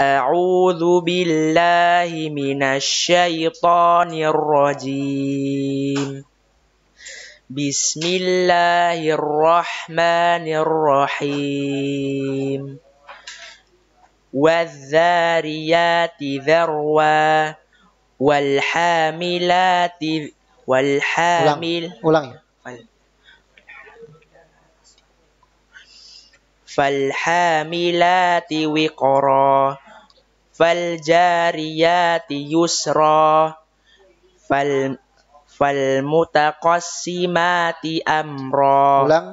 أعوذ بالله من الشيطان الرجيم بسم الله الرحمن الرحيم والذاريات ذروا والحاملات والحامل ulang, ulang. falhamilati wiqara faljariyati yusra fal falmutaqassimati amra ulang.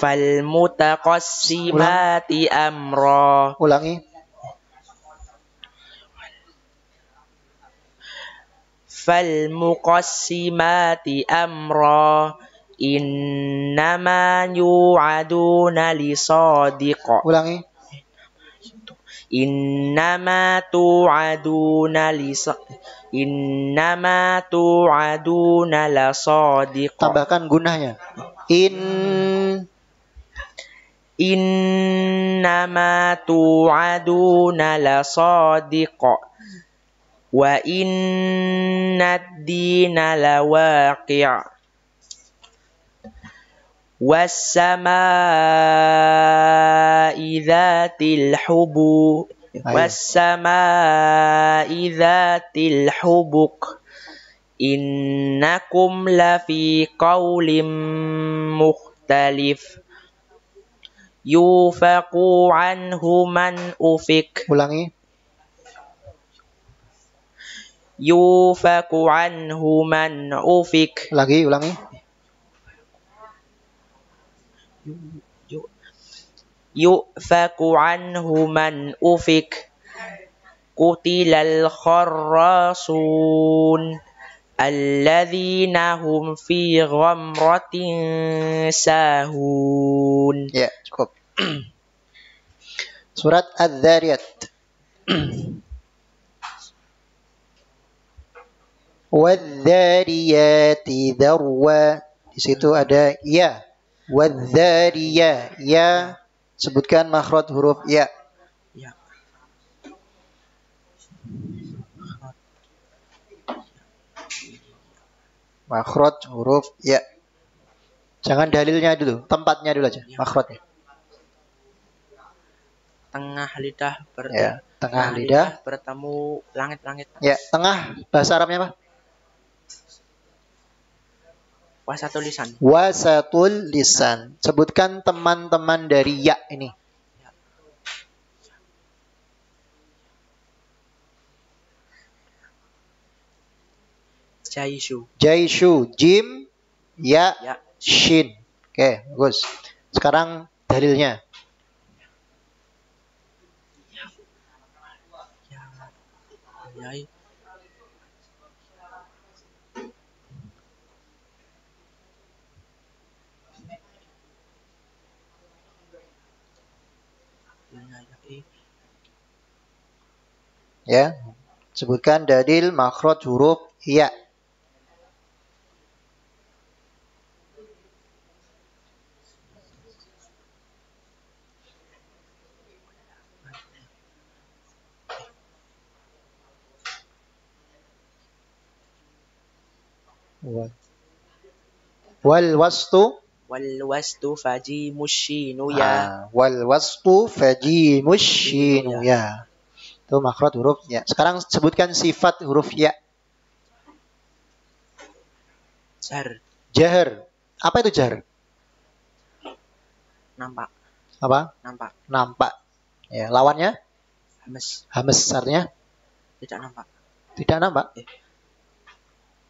falmutaqassimati amra ulangi. فالمقسمات أمرا إنما يوعدون لصادق ulangi إنما توعدون لص إنما توعدون لصادق tambahkan gunanya in إنما توعدون لصادق وإن الدين لواقع والسماء ذات الحبوك أيوة. والسماء ذات الحبك إنكم لفي قول مختلف يوفق عنه من أفك ulangi يوفك عنه من أوفك lagi ulangi. يوفك عنه من أوفك قتل الخراصون الذين هم في غمرة ساهون. Yeah, cukup. Surat Wadzariyati dharwa di situ ada ya. wadzariya ya sebutkan makhraj huruf ya. Ya. makhraj huruf ya. Jangan dalilnya dulu tempatnya dulu aja Ya. makhrajnya Tengah lidah bertemu ya tengah lidah bertemu langit-langit. Ya tengah. Bahasa Arabnya apa Wasa tulisan wasatul lisan sebutkan teman-teman dari ya ini. Jaisu Jaishu jim ya Ya. Shin. Oke bagus. Sekarang dalilnya. Yai Yai ya sebutkan dalil makhraj huruf ya. Wa- wal wastu wal wastu faji mushinu ya Ah, wal wastu fajimus shinu ya. Itu makhraj huruf ya. Sekarang sebutkan sifat huruf ya. jar Jahar. Apa itu jahar? nampak Apa? nampak Nampak. Ya, lawannya hames hames artinya tidak nampak tidak nampak.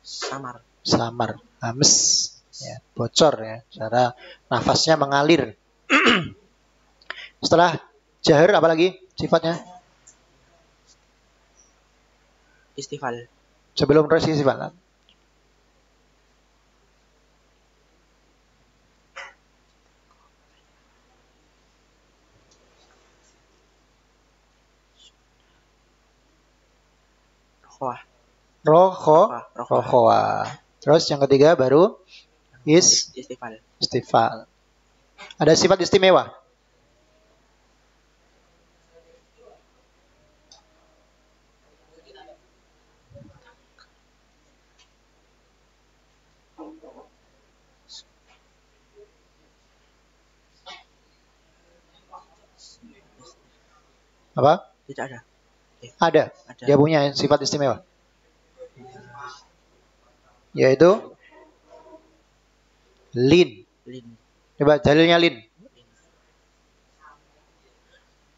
samar Samar, hames. Ya, bocor ya. Cara nafasnya mengalir. Setelah jahar apa lagi sifatnya? istifal Sebelum resi sifat. rohwah Roho, rohwah rohoa. Terus yang ketiga baru is istifal istifal. Ada sifat istimewa. Apa? Tidak ada. Ada. Ada. Dia punya sifat istimewa. Yaitu lin. Lin. Coba dalilnya lin.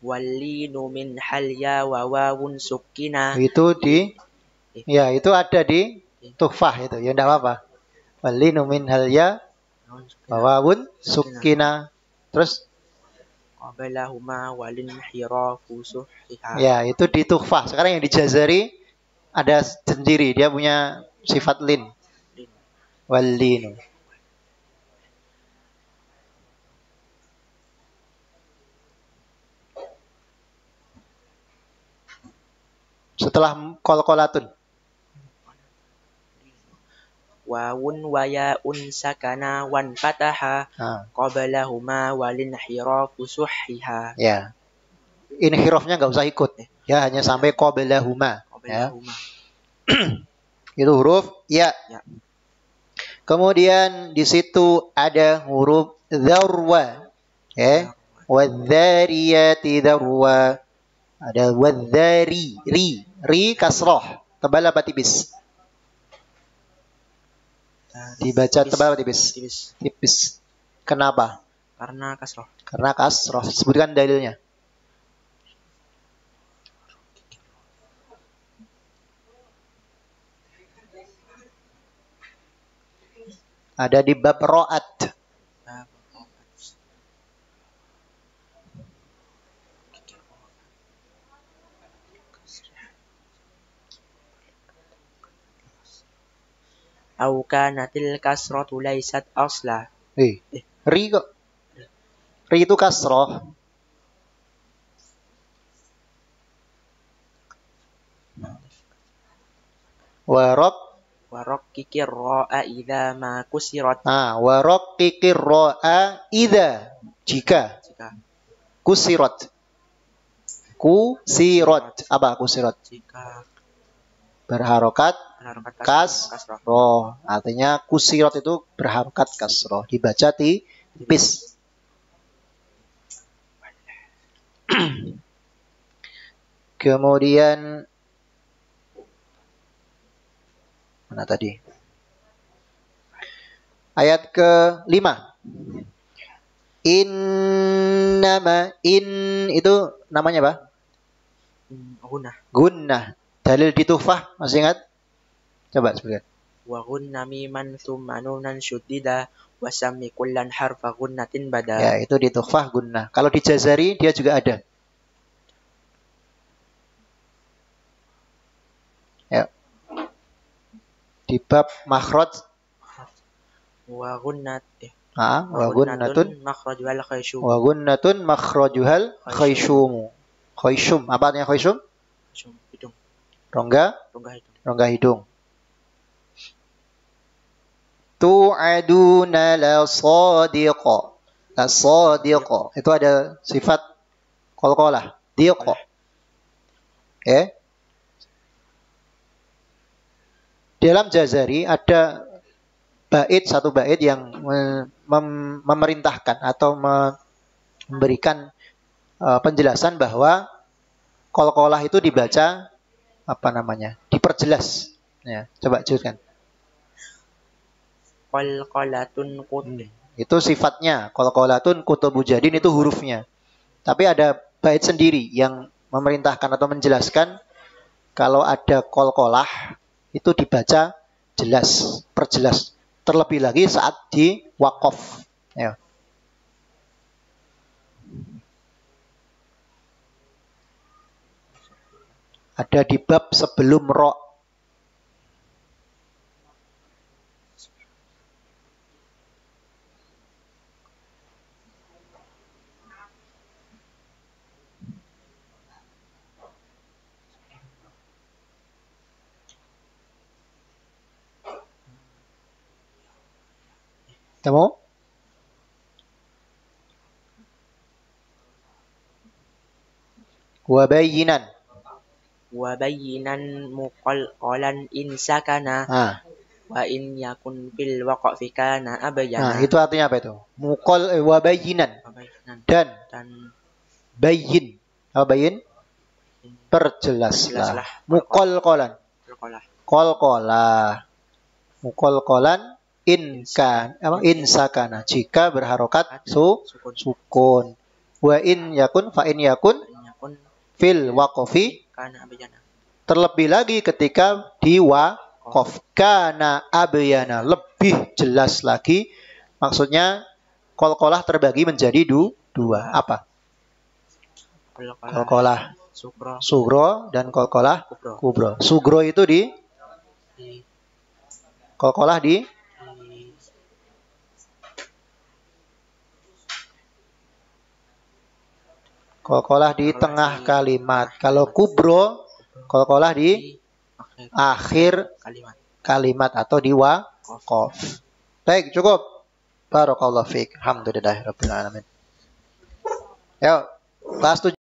Walinu min halya wa wawun sukina. Itu di ya itu ada di tuhfah itu. Ya enggak apa-apa. Walinu min halya wawun sukina. Terus Qabalahuma walin hirafu suhiha. ya itu di tuhfah. Sekarang yang di jazari ada sendiri. Dia punya sifat lin. Lin. Walinu. Setelah kol-kolatun. Wawun wayaun sakana wan fataha. Qabalahuma walin hirafu suhiha. ya. Inhirafnya nggak usah ikut. Ya, hanya sampai qablahuma. Ya. Qabalahuma. Itu huruf ya. Ya. Kemudian di situ ada huruf dzarwa. Ya. Wadzariyati dzarwa. Ada wadzari, ri, ri kasroh. Tebal apa tipis? Nah, Dibaca tipis. tebal apa tipis? Tipis. Tipis. Kenapa? Karena kasroh. Karena kasroh. Sebutkan dalilnya. Ada di bab ro'at. Au kanatil kasratu laysat asla. Eh, ri kok. Ri itu kasroh. Warok. Warok kikir ro'a idha ma kusirat. Nah, warok kikir ro'a ida. Jika. Jika, Kusirat. Kusirat. Apa kusirat? jika Berharokat kas kasroh. roh. Artinya kusirat itu berharokat kasroh. Dibaca di tipis. Kemudian mana tadi? Ayat ke-5. Innama in itu namanya apa? Hmm, Gunah. Dalil di tuhfah masih ingat? Coba sebutkan. Wa gunna miman thumma nunan syuddida wa sammi kullan harfa gunnatin bada. Ya, itu di tuhfah gunnah. Kalau di jazari dia juga ada. Ya. Di bab makhraj, Wa gunnat eh, ah, wa gunnatun makhraj wal khayshum. wa gunnatun makhrajuhal khayshum. Khayshum, apa artinya khayshum? Khayshum, hidung, Rongga, rongga hidung. rongga hidung. Tu'aduna la sadiqa. La sadiqa. Itu ada sifat qalqalah. Diqa. Ya. Dalam jazari ada bait satu bait yang me- mem- memerintahkan atau me- memberikan eh, penjelasan bahwa qalqalah itu dibaca apa namanya? diperjelas. Ya, coba jelaskan. Qalqalatun qut. Itu sifatnya. Qalqalatun kutubu jadin itu hurufnya. Tapi ada bait sendiri yang memerintahkan atau menjelaskan kalau ada qalqalah itu dibaca jelas, perjelas. Terlebih lagi saat di wakaf. Ya. Ada di bab sebelum roh. Tamo? Wabayinan wa bayyinan muqalqalan in sakana Nah, wa in yakun fil waqfi kana nah abyana itu artinya apa itu? Mukol eh, wa bayyinan dan dan bayin. Apa bayin? Perjelaslah. Jelaslah. Mukolkolan. qalqalah Kolkola. Mukolkolan inkan apa insakana jika berharokat su sukun sukun. Wa in yakun fa in in yakun fil waqfi kana abyana terlebih lagi ketika di waqaf kana abyana lebih jelas lagi. Maksudnya kolkolah terbagi menjadi du, dua. Apa? Kolkolah. Sukra sugro dan kolkolah kubro. kubro. Sugro itu di? Di, kolkolah di kolkolah di tengah kalimat. kalau kubro kolkolah di di akhir kalimat. kalimat atau di waqaf baik cukup. Barakallahu fiik alhamdulillah rabbil alamin. Yuk kelas